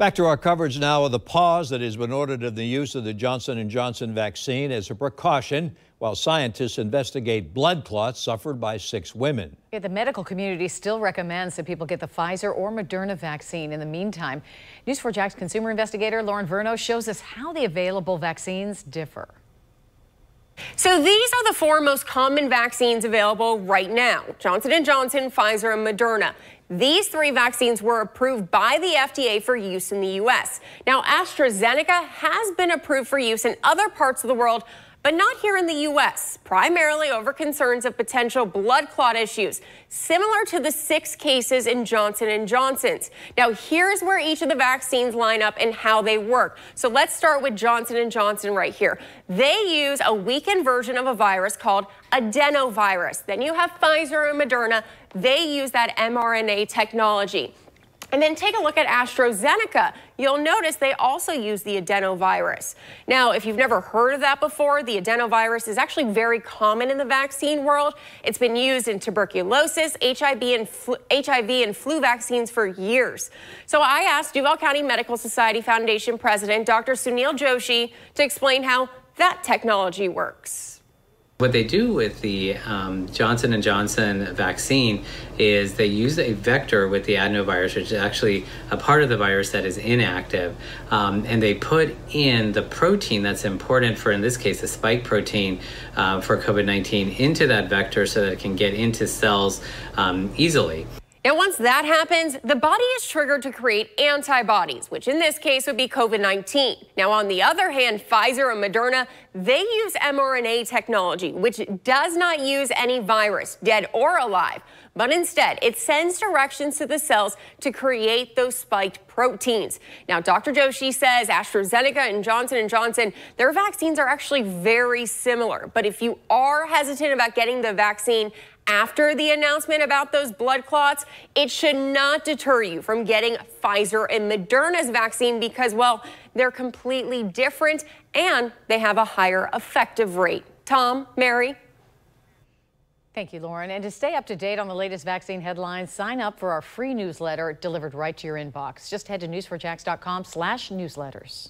Back to our coverage now of the pause that has been ordered in the use of the Johnson & Johnson vaccine as a precaution while scientists investigate blood clots suffered by six women. Yeah, the medical community still recommends that people get the Pfizer or Moderna vaccine. In the meantime, News4 Jax consumer investigator Lauren Verno shows us how the available vaccines differ. So these are the four most common vaccines available right now, Johnson & Johnson, Pfizer, and Moderna. These three vaccines were approved by the FDA for use in the U.S. Now, AstraZeneca has been approved for use in other parts of the world, but not here in the U.S., primarily over concerns of potential blood clot issues, similar to the six cases in Johnson & Johnson's. Now, here's where each of the vaccines line up and how they work. So let's start with Johnson & Johnson right here. They use a weakened version of a virus called adenovirus. Then you have Pfizer and Moderna. They use that mRNA technology. And then take a look at AstraZeneca. You'll notice they also use the adenovirus. Now, if you've never heard of that before, the adenovirus is actually very common in the vaccine world. It's been used in tuberculosis, HIV, and flu, HIV and flu vaccines for years. So I asked Duval County Medical Society Foundation President Dr. Sunil Joshi to explain how that technology works. What they do with the um, Johnson & Johnson vaccine is they use a vector with the adenovirus, which is actually a part of the virus that is inactive, um, and they put in the protein that's important for, in this case, the spike protein uh, for COVID-19 into that vector so that it can get into cells um, easily. And once that happens, the body is triggered to create antibodies, which in this case would be COVID-19. Now, on the other hand, Pfizer and Moderna, they use mRNA technology, which does not use any virus, dead or alive, but instead it sends directions to the cells to create those spiked proteins. Now, Dr. Joshi says AstraZeneca and Johnson & Johnson, their vaccines are actually very similar. But if you are hesitant about getting the vaccine, after the announcement about those blood clots, it should not deter you from getting Pfizer and Moderna's vaccine because, well, they're completely different and they have a higher effective rate. Tom, Mary. Thank you, Lauren. And to stay up to date on the latest vaccine headlines, sign up for our free newsletter delivered right to your inbox. Just head to news4jax.com slash newsletters.